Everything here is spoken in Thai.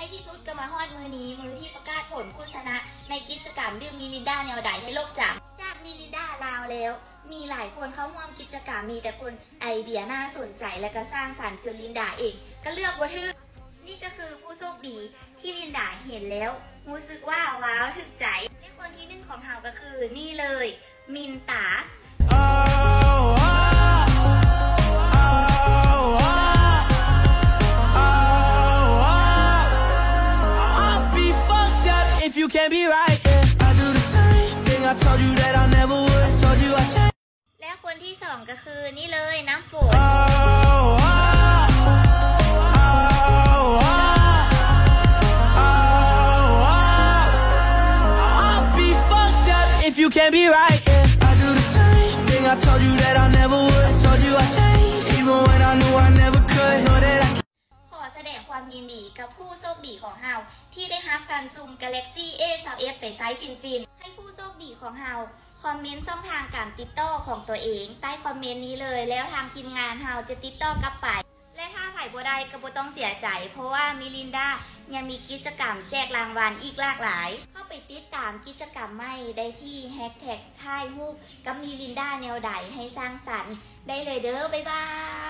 ท้ที่สุดก็มาฮอดมือนี้มือที่ประกาศผลโฆษณะในกิจกรรมดื่มมีลินดาแนวใดให้โลกจำจากมีลินดาลาวแล้ว มีหลายคนเข้าร่วมกิจกรรมมีแต่คนไอเดียน่าสนใจและก็สร้างสรรค์จนลินดาเองก็เลือกวัตถุนี่ก็คือผู้โชคดีที่ลินดาเห็นแล้ว รู้สึกว่าว้าวถึกใจและคนที่หนึ่งของเราก็คือนี่เลย มินตา can't be right yeah. I do the same thing I told you that I never would I told you I changed และคนที่สองก็คือนี่เลยน้ำฝน oh. แ can't be right. Yeah. I do the same thing I told you that I ยินดีกับผู้โชคดีของเฮาที่ได้ฮับซันซุงกาแล็กซี่เอสเอฟไปไซส์ฟินๆให้ผู้โชคดีของเฮาคอมเมนต์ช่องทางการติดต่อของตัวเอง ใต้คอมเมนต์นี้เลยแล้วทางทีมงานเฮาจะติดต่อกลับไป และถ้าไผ่บัวได้ก็บ่ต้องเสียใจ เพราะว่ามิลินดายังมีกิจกรรมแจกรางวัลอีกหลากหลาย เข้าไปติดตามกิจกรรมไม่ได้ที่แฮชแท็กท่ายฮูกกับมิลินดาแนวใดให้สร้างสรรค์ ได้เลยเด้อบ๊ายบาย